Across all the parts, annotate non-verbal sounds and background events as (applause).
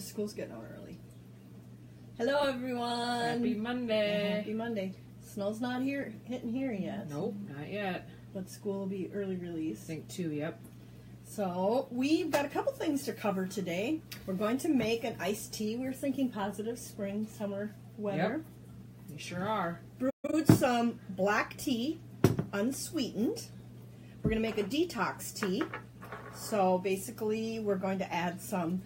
school's getting out early. Hello, everyone. Happy Monday. Happy Monday. Snow's not here, hitting here yet. Nope, not yet. But school will be early release. I think two. Yep. So we've got a couple things to cover today. We're going to make an iced tea. We are thinking positive spring, summer weather. Yep. You sure are. Brewed some black tea, unsweetened. We're going to make a detox tea. So basically, we're going to add some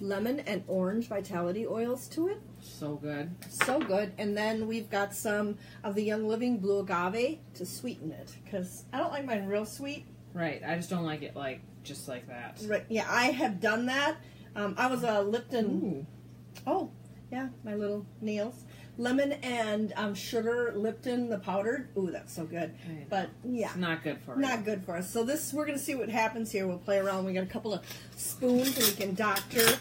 lemon and orange vitality oils to it. So good. So good. And then we've got some of the Young Living blue agave to sweeten it because I don't like mine real sweet. Right. I just don't like it like just like that. Right. Yeah, I have done that. Um, I was a Lipton. Ooh. Oh, yeah, my little nails. Lemon and um, sugar Lipton, the powdered. Ooh, that's so good. But yeah, It's not good for us. not good for us. So this, we're gonna see what happens here. We'll play around. We got a couple of spoons, and we can doctor.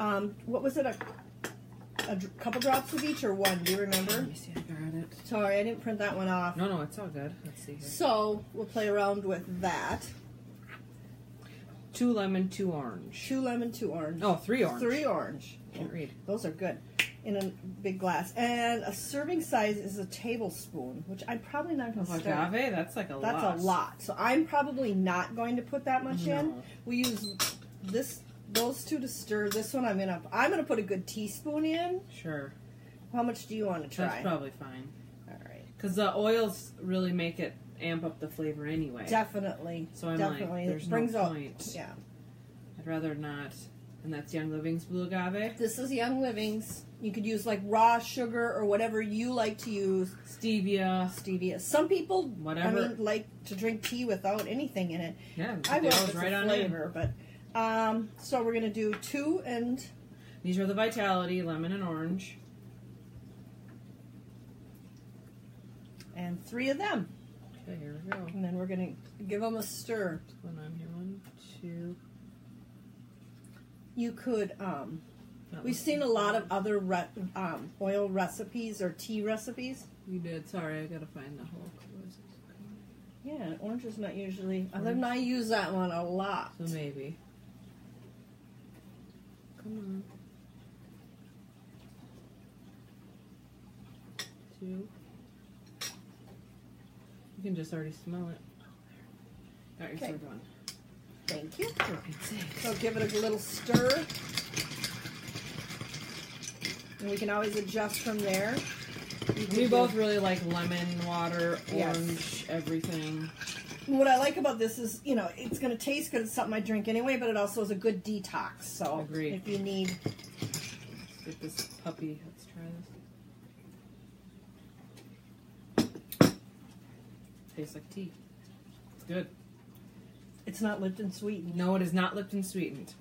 Um, what was it? A, a dr- couple drops of each, or one? Do you you. remember? Let me see. I got it. Sorry, I didn't print that one off. No, no, it's all good. Let's see here. So we'll play around with that. Two lemon, two orange. Two lemon, two orange. Oh, three orange. Three orange. Can't read. Those are good. In a big glass. And a serving size is a tablespoon, which I'm probably not going to oh, start. agave. That's like a That's lot. a lot. So I'm probably not going to put that much in. We use this those two to stir. This one I'm gonna I'm gonna put a good teaspoon in. Sure. How much do you want to try? That's probably fine. All right. Because the oils really make it amp up the flavor anyway. Definitely. So I'm definitely. like, there's it brings no out point. yeah. I'd rather not. And that's Young Living's blue agave. This is Young Living's. You could use like raw sugar or whatever you like to use. Stevia. Stevia. Some people, Whatever. I mean, like to drink tea without anything in it. Yeah, I will that if it's right a on flavor, but um, so we're gonna do two and These are the Vitality, lemon and orange. and three of them, Okay, here we go. and then we're gonna give them a stir. Going on here? One, two. You could. Um, we've seen a lot of other re- um, oil recipes or tea recipes. You did. Sorry, I gotta find the whole. Yeah, orange is not usually. Other than I use that one a lot. So maybe. Come on. Two. You can just already smell it. Got your Okay. third one. Thank you. For Pete's sake. So give it a little stir. And we can always adjust from there. We both really like lemon, water, Yes. orange, everything. What I like about this is, you know, it's going to taste good. It's something I drink anyway, but it also is a good detox. So Agreed. if you need, get this puppy. Let's try this. Tastes like tea. It's good. it's not Lipton sweetened. No, it is not Lipton sweetened.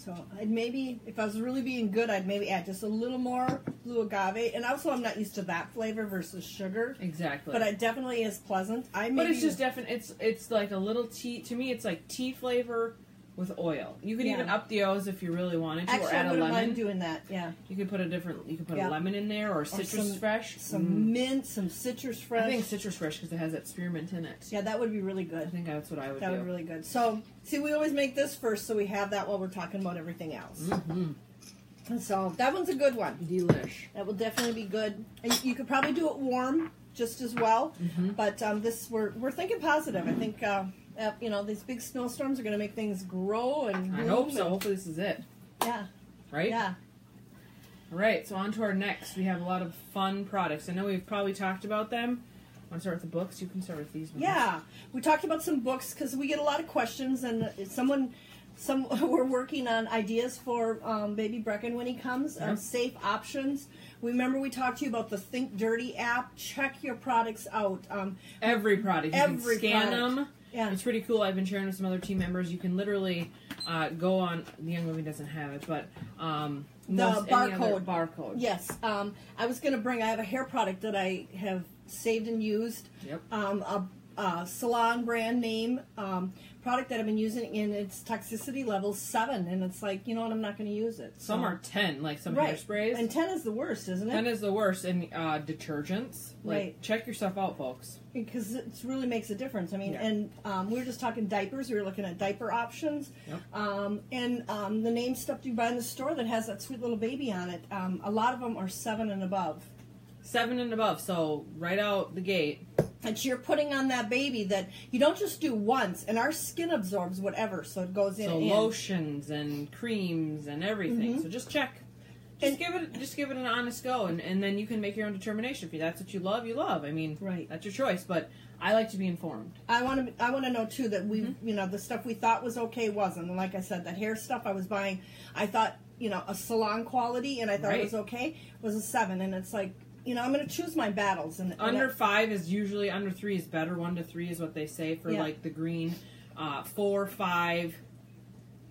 So I'd maybe, if I was really being good, I'd maybe add just a little more blue agave. And also, I'm not used to that flavor versus sugar, Exactly. but it definitely is pleasant. I maybe, But it's just definite. It's it's like a little tea. To me, it's like tea flavor with oil. You could Yeah. even up the O's if you really wanted to, actually, or add I a wouldn't lemon. doing that. Yeah, you could put a different. You could put Yeah. a lemon in there, or citrus some- fresh. some Mm. mint, some citrus fresh. I think citrus fresh because it has that spearmint in it. yeah, that would be really good. I think that's what I would That do. would be really good. So, see, we always make this first, so we have that while we're talking about everything else. mm-hmm. And so that one's a good one. Delish. That will definitely be good. And you could probably do it warm just as well. Mhm. But um, this we're we're thinking positive. I think uh, uh, you know these big snowstorms are going to make things grow and I hope so. Hopefully, this is it. yeah, Right. yeah. All right. So on to our next. We have a lot of fun products. I know we've probably talked about them. Want to start with the books? You can start with these ones. Yeah, we talked about some books because we get a lot of questions, and someone, some (laughs) we're working on ideas for um, Baby Brecken when he comes. Um, safe options. Remember, we talked to you about the Think Dirty app. Check your products out. Um, Every product. You Every can scan product. them. Yeah, It's pretty cool. I've been sharing with some other team members. You can literally uh, go on. The Young Living doesn't have it, but um, The most any other barcode. barcode. yes. Um, I was going to bring. I have a hair product that I have saved and used. Yep. Um, a, a salon brand name, um, product that I've been using, and it's toxicity level seven, and it's like, you know what, I'm not going to use it. Some are ten, like some right, hairsprays. and ten is the worst, isn't it? Ten is the worst in uh, detergents. Like, Right. Check yourself out, folks. because it really makes a difference. I mean, Yeah. and um, we were just talking diapers. We were looking at diaper options, Yep. um, and um, the name stuff you buy in the store that has that sweet little baby on it. Um, a lot of them are seven and above. Seven and above. So right out the gate. That you're putting on that baby that you don't just do once and our skin absorbs whatever so it goes in So and in. lotions and creams and everything. So just check. Just And- give it just give it an honest go and, and then you can make your own determination. If that's what you love, you love. I mean Right. that's your choice. But I like to be informed. i want to i want to know too that we Mm-hmm. you know the stuff we thought was okay wasn't and like i said that hair stuff i was buying i thought you know a salon quality and i thought Right. it was okay was a seven and it's like you know i'm going to choose my battles and and Under five is usually under three is better. One to three is what they say for Yeah. like the green. Uh, four, five,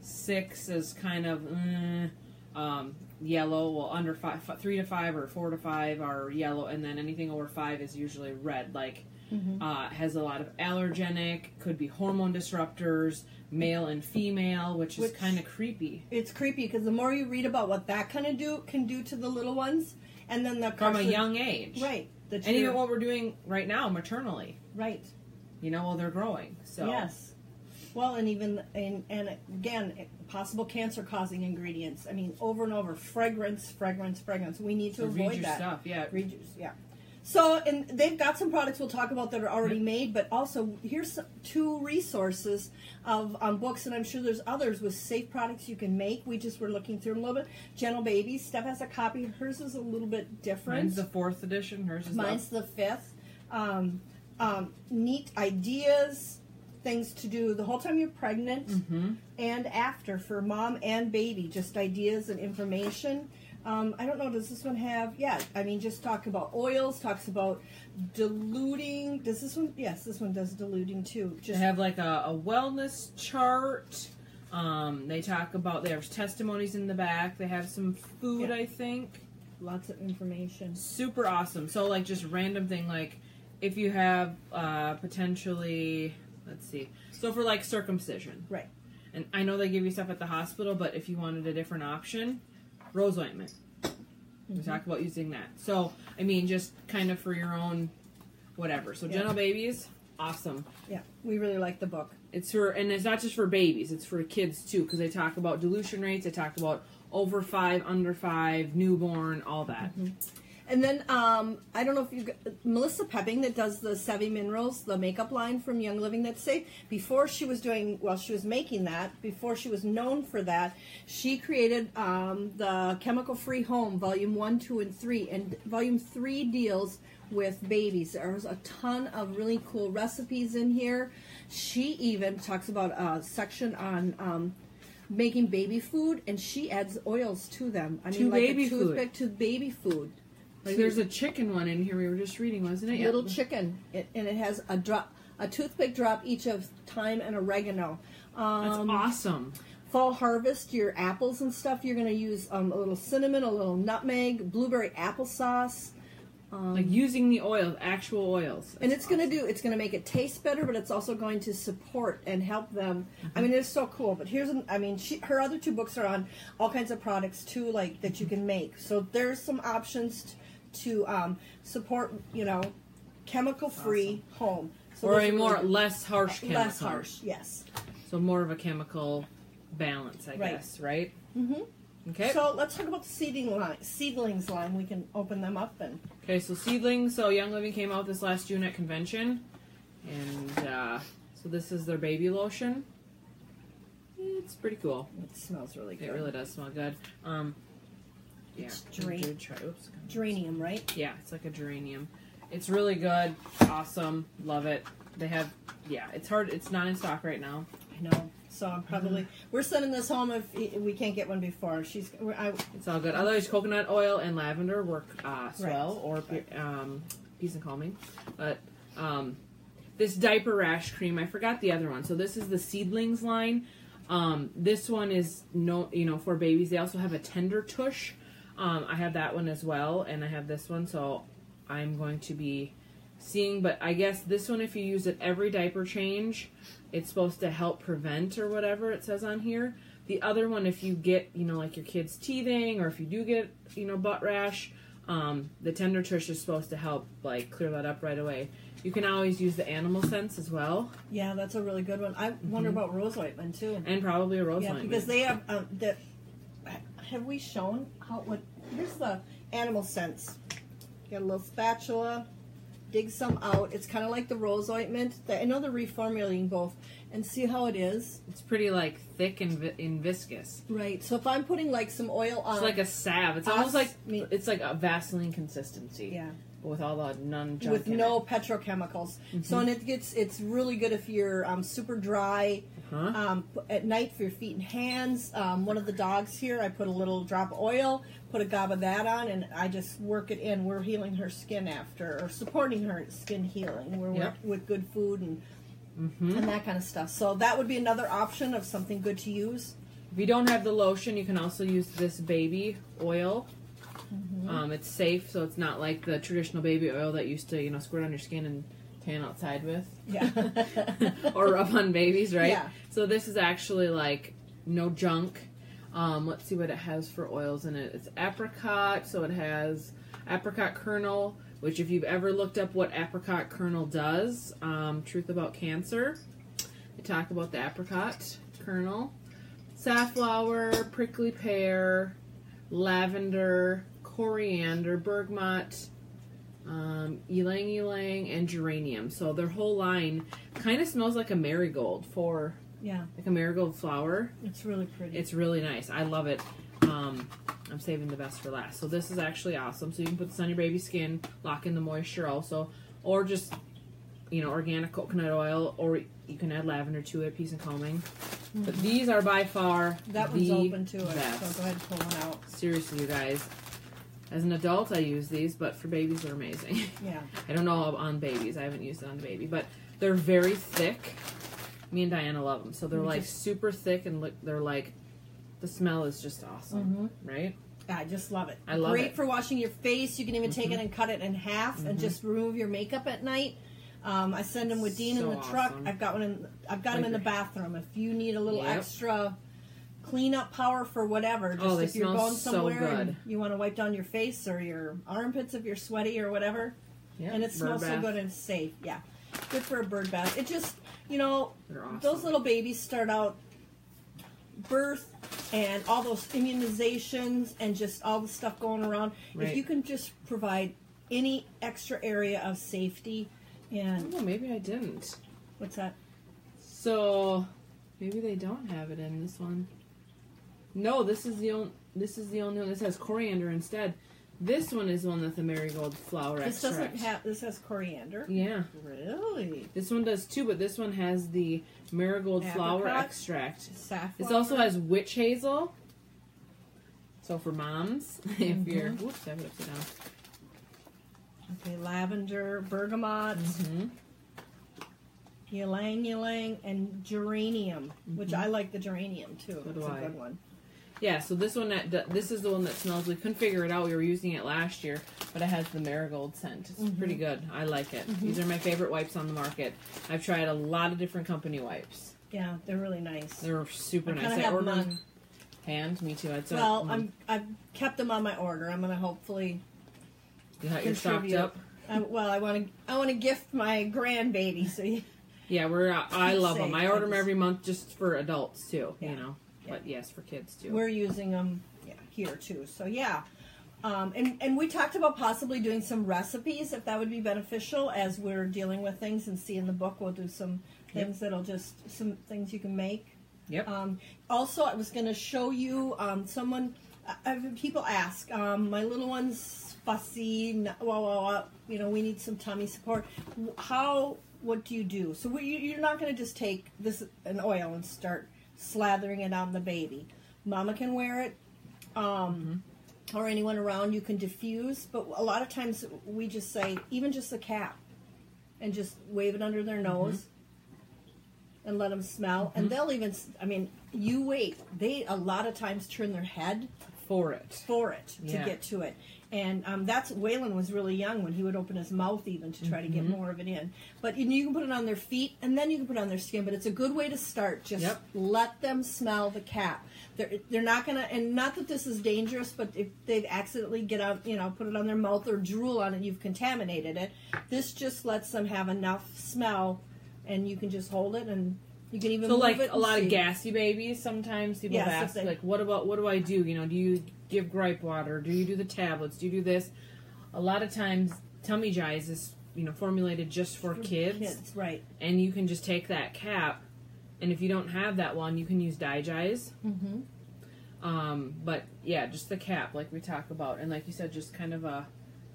six is kind of mm, um, yellow. Well, under five, fi- three to five or four to five are yellow, and then anything over five is usually red. Like Mm-hmm. uh, has a lot of allergenic, could be hormone disruptors, male and female, which is kind of creepy. it's creepy because the more you read about what that kind of do can do to the little ones and then the From a young age, right And even what we're doing right now, maternally, right you know, while they're growing. So Yes. Well, and even and and again, possible cancer-causing ingredients. I mean, over and over, fragrance, fragrance, fragrance. We need to So read avoid your that. stuff. Yeah, Read your- yeah. So, and they've got some products we'll talk about that are already made, but also here's two resources of um, books, and I'm sure there's others with safe products you can make. We just were looking through them a little bit. Gentle Babies, Steph has a copy. Hers is a little bit different. Mine's the fourth edition. Hers is Mine's the fifth. Um, um, neat ideas, things to do the whole time you're pregnant hmm and after for mom and baby. Just ideas and information. Um, I don't know. Does this one have? Yeah. I mean, just talk about oils. Talks about diluting. Does this one? Yes, this one does diluting too. They have like a, a wellness chart. Um, they talk about there's testimonies in the back. They have some food, Yeah. I think. lots of information. Super awesome. So like just random thing like if you have uh, potentially let's see. So for like circumcision. Right. And I know they give you stuff at the hospital, but if you wanted a different option, rose ointment. We mm-hmm. talk about using that. So I mean, just kind of for your own whatever. So Yeah. gentle babies, awesome. Yeah. We really like the book. It's for, and it's not just for babies; it's for kids too, because they talk about dilution rates. They talk about over five, under five, newborn, all that. Mm-hmm. And then um, I don't know if you Melissa Poepping that does the Savvy Minerals, the makeup line from Young Living That's Safe. Before she was doing, well, she was making that. Before she was known for that, she created um, the Chemical Free Home Volume One, Two, and Three. And Volume Three deals with babies. There's a ton of really cool recipes in here. She even talks about a section on. Um, Making baby food, and she adds oils to them. I mean, To like baby a food. to baby food. Like there's a chicken one in here we were just reading, wasn't it? A little Yeah. chicken, it, and it has a drop, a toothpick drop each of thyme and oregano. That's Um, awesome. Fall harvest, your apples and stuff. You're going to use um, a little cinnamon, a little nutmeg, blueberry applesauce, like using the oils, actual oils. and it's going to do. It's going to make it taste better, but it's also going to support and help them. Mm-hmm. I mean, it's so cool. But here's, an, I mean, she, her other two books are on all kinds of products too, like that you can make. So there's some options to um, support, you know, chemical free home. So or those a are more really- less harsh chemical. less harsh. Yes. So more of a chemical balance, I Right. guess, right? Mm-hmm. Okay. So let's talk about the seeding line, seedlings line. We can open them up and Okay, so seedlings. So Young Living came out this last June at convention, and uh, so this is their baby lotion. It's pretty cool. it smells really good. It really does smell good. Um, yeah, It's I dra- try. Oops. Geranium, right? Yeah, it's like a geranium. It's really good. Awesome. Love it. They have. Yeah, it's hard. It's not in stock right now. I know. So I'm probably we're sending this home if we can't get one before. She's I, It's all good. Otherwise, coconut oil and lavender work uh, swell, or um, peace and calming. But um, this diaper rash cream, I forgot the other one. So this is the seedlings line. Um, this one is no, you know, for babies. They also have a tender tush. Um, I have that one as well, and I have this one. So I'm going to be seeing, but I guess this one, if you use it every diaper change, it's supposed to help prevent or whatever it says on here. The other one, if you get, you know, like your kid's teething or if you do get, you know, butt rash, um, the Tender Tush is supposed to help, like, clear that up right away. You can always use the Animal Scents as well, Yeah, that's a really good one. I wonder about rose ointment too. and probably a rose Yeah, ointment. because they have um, the. Have we shown how what? Here's the Animal Scents. Get a little spatula, dig some out. It's kind of like the rose ointment. I know they're reformulating both, and see how it is. It's pretty, like, thick and, vi- and viscous. Right. So if I'm putting like some oil on, It's like a salve. It's almost like me- it's like a Vaseline consistency. yeah, With all the non junk with in no petrochemicals. So and it gets it's really good if you're um, super dry. Huh? Um, at night for your feet and hands. Um, one of the dogs here, I put a little drop of oil, put a gob of that on, and I just work it in. We're healing her skin after, or supporting her skin healing. We're Yep. with good food and hmm and that kind of stuff. So that would be another option of something good to use. If you don't have the lotion, you can also use this baby oil. Mm-hmm. Um, it's safe, so it's not like the traditional baby oil that used to, you know, squirt on your skin and tan outside with, Yeah. (laughs) or rub on babies, right? Yeah. So this is actually like no junk. Um, let's see what it has for oils in it. It's apricot, so it has apricot kernel, which if you've ever looked up what apricot kernel does, um, Truth About Cancer, they talk about the apricot kernel. Safflower, prickly pear, lavender, coriander, bergamot, um, ylang ylang, and geranium. So their whole line kind of smells like a marigold for yeah, like a marigold flower. it's really pretty. It's really nice. I love it. Um, I'm saving the best for last. So this is actually awesome. So you can put this on your baby skin, lock in the moisture also, or just you know organic coconut oil, or you can add lavender to it, peace and calming. But these are by far that one's open to it. best. So go ahead and pull one out. Seriously, you guys. As an adult, I use these, but for babies, they're amazing. (laughs) Yeah. I don't know on babies. I haven't used it on the baby, but they're very thick. Me and Diana love them. So they're like super thick and li- they're like the smell is just awesome, right? Yeah, I just love it. I love Great it. Mm-hmm. for washing your face. You can even take it and cut it in half and just remove your makeup at night. Um, I send them with Dean So in the truck. awesome. I've got one in. I've got I them in the bathroom. If you need a little Yep. extra cleanup power for whatever, oh, just Oh, if you're going so somewhere and you want to wipe down your face or your armpits if you're sweaty or whatever, Yeah. and it smells so good and safe. Yeah, good for a bird bath. It just, you know, awesome. those little babies start out birth and all those immunizations and just all the stuff going around. Right. If you can just provide any extra area of safety and Oh, maybe I didn't. what's that? So maybe they don't have it in this one. No, this is the only. This is the only one. This has coriander instead. This one is one with the marigold flower This extract. doesn't have. This has coriander. Yeah, Really? this one does too, but this one has the marigold flower extract. Safflower. This also has witch hazel. So for moms, (laughs) if you're Mm-hmm. whoops, I have it upside down. okay lavender, bergamot, hmm ylang ylang, and geranium. Which I like the geranium too. Mm-hmm. So It's a I. good one. Yeah, so this one that this is the one that smells. We couldn't figure it out. We were using it last year, but it has the marigold scent. It's Mm-hmm. pretty good. I like it. These are my favorite wipes on the market. I've tried a lot of different company wipes. Yeah, they're really nice. They're super I nice. I have ordered them them. on. Hand, me too. I'd say. Well, mm, I'm I've kept them on my order. I'm gonna hopefully. you got your stocked up. I, well, I want to I want to gift my grandbaby. So you, Yeah, we're. Uh, I (laughs) love them. I I order them every month just for adults too. Yeah. You know, but yes, for kids too. we're using them yeah, here too. So yeah. Um, and, and we talked about possibly doing some recipes if that would be beneficial as we're dealing with things and see in the book we'll do some Yep. things that'll just some things you can make Yep. Um, also, I was going to show you um, someone. I've people ask. Um, my little one's fussy. n- Well, well, well, you know, we need some tummy support. How? What do you do? So we, you're not going to just take this an oil and start slathering it on the baby. Mama can wear it. Um, Or anyone around you can diffuse, but a lot of times we just say even just a cap, and just wave it under their nose, and let them smell. And they'll even, I mean, you wait. They a lot of times turn their head for it. for it to get to it. And um, that's Waylon was really young when he would open his mouth even to try to get Mhm. more of it in. But you, you can put it on their feet and then you can put it on their skin. But it's a good way to start. Just Yep. let them smell the cap. They're they're not gonna and not that this is dangerous, but if they accidentally get out, you know, put it on their mouth or drool on it, you've contaminated it. This just lets them have enough smell, and you can just hold it and. You can even So like a lot see. of gassy babies, sometimes people if ask they- like, "What about what do I do? You know, do you give gripe water? Do you do the tablets? Do you do this?" A lot of times, TummyGize is you know formulated just for kids, kids, right? and you can just take that cap, and if you don't have that one, you can use DiGize. Mm-hmm. Um, but yeah, just the cap, like we talk about, and like you said, just kind of a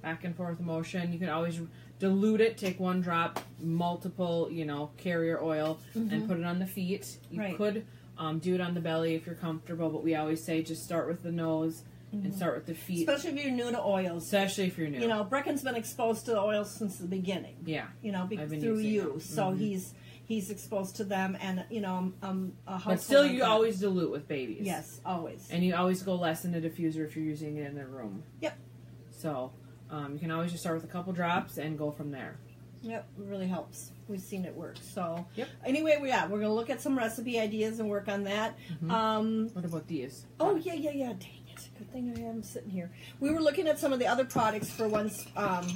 back and forth motion. You can always dilute it, take one drop, multiple, you know, carrier oil, and put it on the feet. You Right. could um, do it on the belly if you're comfortable, but we always say just start with the nose and start with the feet, Especially if you're new to oils. especially if you're new. You know, Brecken's been exposed to the oils since the beginning. yeah, You know, be- I've been through you, them. so Mhm. he's he's exposed to them, and you know, um, but still, like you that. always dilute with babies. yes, always. and you always go less in the diffuser if you're using it in the room. Yep. So um, you can always just start with a couple drops and go from there. Yep, it really helps. We've seen it work. So, Yep. Anyway, we are. We're gonna look at some recipe ideas and work on that. Mhm. Um, What about these? Oh yeah, yeah, yeah. Dang it! Good thing I am sitting here. We were looking at some of the other products for once. Um,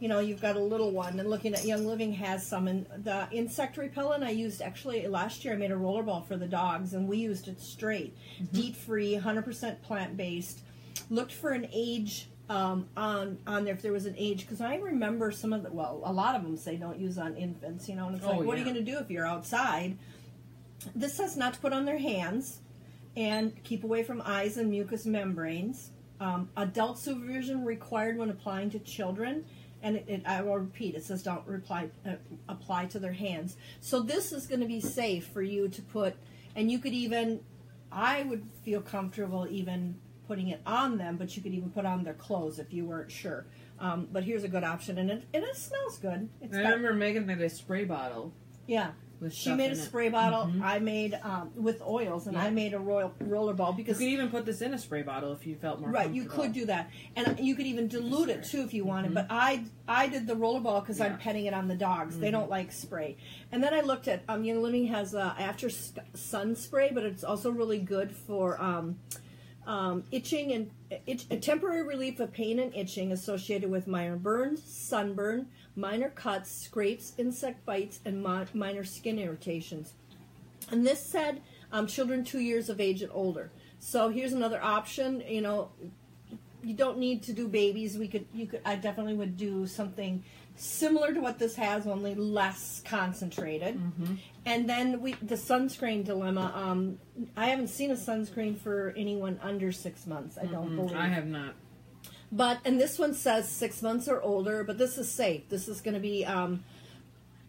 you know, you've got a little one, and looking at Young Living has some. And the insect repellent I used actually last year. I made a rollerball for the dogs, and we used it straight, DEET free, 100% plant based. Looked for an age. Um, on on there if there was an age because I remember some of the well a lot of them say don't use on infants you know and it's Oh, like what are you going to do if you're outside this says not to put on their hands and keep away from eyes and mucous membranes. Um, adult supervision required when applying to children. And it, it, I will repeat, it says don't reply, uh, apply to their hands. So this is going to be safe for you to put, and you could even, I would feel comfortable even putting it on them, but you could even put on their clothes if you weren't sure. Um, but here's a good option, and it, and it smells good. It's I got- remember Megan made a spray bottle yeah, she made a in it. spray bottle. Mhm. I made um, with oils, and Yeah. I made a royal roller ball because You could even put this in a spray bottle if you felt more. right, you could do that, and you could even dilute it too if you wanted. Mhm. But I I did the roller ball because I'm Mm-hmm. petting it on the dogs. They don't like spray. And then I looked at um, Young Living has a after sun spray, but it's also really good for. Um, um, itching and itch, a temporary relief of pain and itching associated with minor burns, sunburn, minor cuts, scrapes, insect bites, and mi- minor skin irritations. And this said um, children two years of age and older. So here's another option. You know, you don't need to do babies. We could, you could, I definitely would do something similar to what this has, only less concentrated. Mm-hmm. And then we, the sunscreen dilemma. Um, I haven't seen a sunscreen for anyone under six months. I don't believe. I have not. But and this one says six months or older. But this is safe. This is going to be um,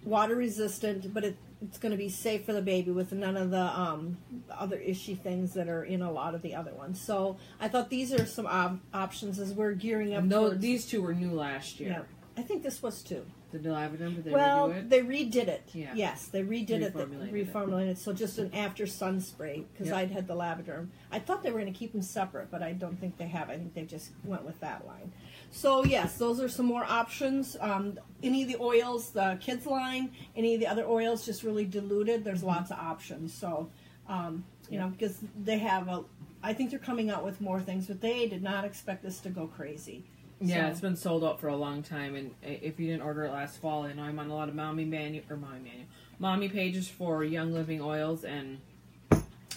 water resistant, but it, it's going to be safe for the baby with none of the um, other ishy things that are in a lot of the other ones. So I thought these are some op- options as we're gearing up. No, these two were new last year. yeah, I think this was too. The lavender, did they Well, redo it? they redid it. Yeah. Yes, they redid it. They Reformulated it. it. So just an after sun spray because Yep. I'd had the lavender. I thought they were going to keep them separate, but I don't think they have. I think they just went with that line. So yes, those are some more options. Um, any of the oils, the kids line, any of the other oils, just really diluted. There's lots of options. So um, you know because they have a. I think they're coming out with more things, but they did not expect this to go crazy. Yeah, So- it's been sold out for a long time, and if you didn't order it last fall, I know I'm on a lot of mommy manu or mommy manu, mommy pages for Young Living oils, and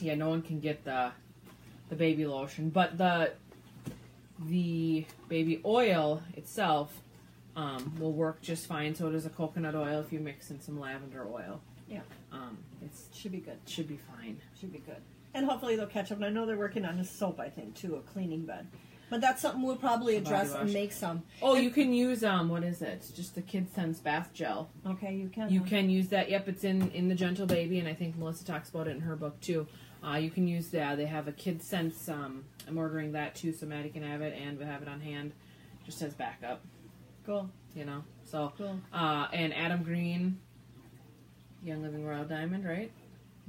yeah, no one can get the the baby lotion, but the the baby oil itself um, will work just fine. So does a coconut oil if you mix in some lavender oil. Yeah. um, it's Should be good. should be fine. Should be good. And hopefully they'll catch up. And I know they're working on a soap, I think, too, a cleaning bed. But that's something we'll probably address and make some. Oh, you can use um, what is it? Just the KidScents bath gel. Okay, you can. You huh? can use that. Yep, it's in in the Gentle Baby, and I think Melissa talks about it in her book too. Uh, you can use that. They have a KidScents. Um, I'm ordering that too, so Maddie can have it, and we have it on hand, just as backup. Cool, You know. So, cool. uh, and Adam Green, Young Living Royal Diamond, right?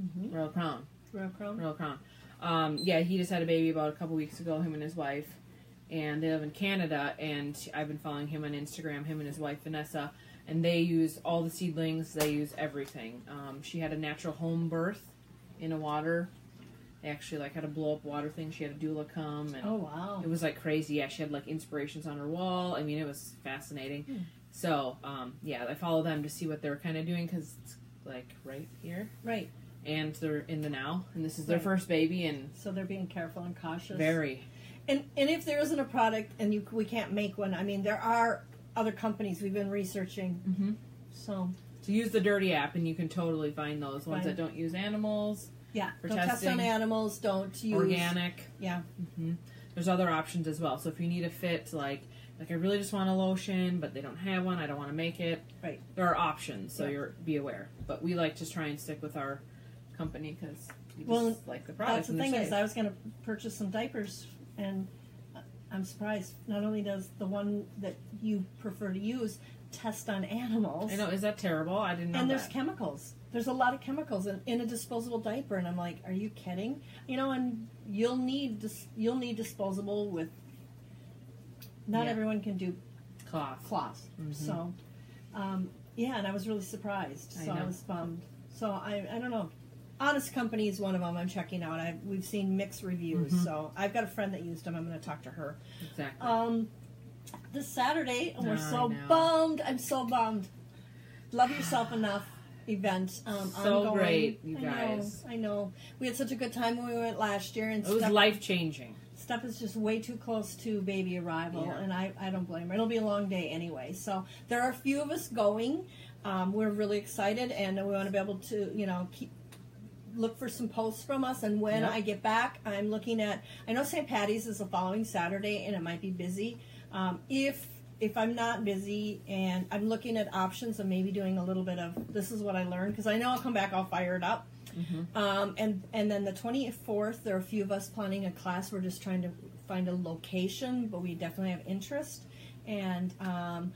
Mm-hmm. Royal Crown, Real chrome. Royal Crown. Um, yeah, he just had a baby about a couple weeks ago. Him and his wife, and they live in Canada. And I've been following him on Instagram. Him and his wife Vanessa, and they use all the seedlings. They use everything. Um, she had a natural home birth in a water. They actually like had a blow up water thing. She had a doula come, and Oh wow. it was like crazy. Yeah, she had like inspirations on her wall. I mean, it was fascinating. Hmm. So, um, yeah, I follow them to see what they're kind of doing because it's like right here, Right. and they're in the now, and this is their Right. first baby, and So they're being careful and cautious. very. And and if there isn't a product and you we can't make one, I mean there are other companies we've been researching. Mm-hmm. So So use the Dirty app, and you can totally find those ones that don't use animals, yeah, For don't test on animals. Don't use organic. Yeah. hmm There's other options as well. So if you need a fit, like like I really just want a lotion, but they don't have one, I don't want to make it. Right. There are options, so Yeah. you're be aware. But we like to try and stick with our company because we just Well, like the product. That's the thing is. I was going to purchase some diapers, and I'm surprised. Not only does the one that you prefer to use test on animals, I know. Is that terrible? I didn't know and there's that. chemicals. There's a lot of chemicals in, in a disposable diaper, and I'm like, are you kidding? You know, and you'll need dis- you'll need disposable with. Not Yeah. everyone can do Cloth. cloth, Mhm. so um, yeah, and I was really surprised. So I, know. was bummed. So I I don't know. Honest Company is one of them I'm checking out. I we've seen mixed reviews, Mhm. so I've got a friend that used them. I'm going to talk to her. Exactly. Um, this Saturday, and we're I so bummed. I'm so bummed. Love yourself (sighs) enough event. Um, So ongoing. great, you I guys. Know, I know. We had such a good time when we went last year, and it was life changing. Stuff is just way too close to baby arrival, Yeah. and I, I don't blame her. It'll be a long day anyway. So there are a few of us going. Um, we're really excited, and we want to be able to, you know, keep look for some posts from us. And when Yep. I get back, I'm looking at. I know St. Patty's is the following Saturday, and it might be busy. Um, if if I'm not busy and I'm looking at options of maybe doing a little bit of this is what I learned because I know I'll come back all fired up. Mm-hmm. Um, and and then the 24th, there are a few of us planning a class. We're just trying to find a location, but we definitely have interest. And um,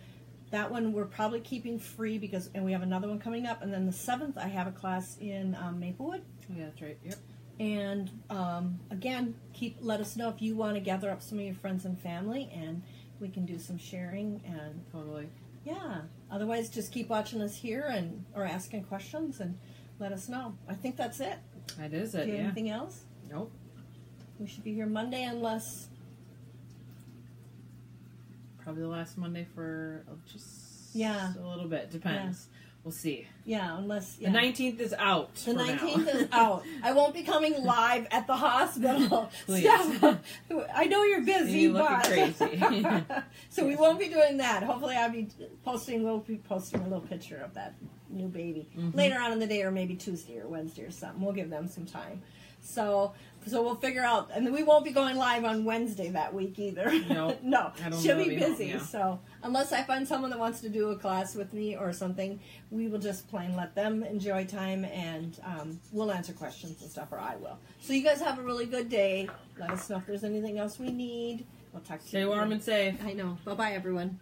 that one we're probably keeping free because, and we have another one coming up. And then the 7th, I have a class in um, Maplewood. Yeah, that's right. Yep. And um, again, keep let us know if you want to gather up some of your friends and family, and we can do some sharing. And Totally. yeah, otherwise, just keep watching us here and or asking questions and let us know. I think that's it. That is Do it. you have Yeah. anything else? Nope. We should be here Monday unless Probably the last Monday for uh, just Yeah. a little bit. Depends. We'll see. yeah, unless yeah. The nineteenth is out. The nineteenth is (laughs) out. I won't be coming live at the hospital. (laughs) Steph, I know you're busy, You but crazy. (laughs) so we won't be doing that. Hopefully, I'll be posting. We'll be posting a little picture of that new baby Mhm. later on in the day, or maybe Tuesday or Wednesday or something. We'll give them some time. So, so we'll figure out, and we won't be going live on Wednesday that week either. (laughs) No. no, she'll know, be busy. yeah. So, unless I find someone that wants to do a class with me or something, we will just plain let them enjoy time, and um, we'll answer questions and stuff, or I will. So, you guys have a really good day. Let us know if there's anything else we need. We'll talk to Stay you. Stay warm and safe. I know. Bye bye, everyone.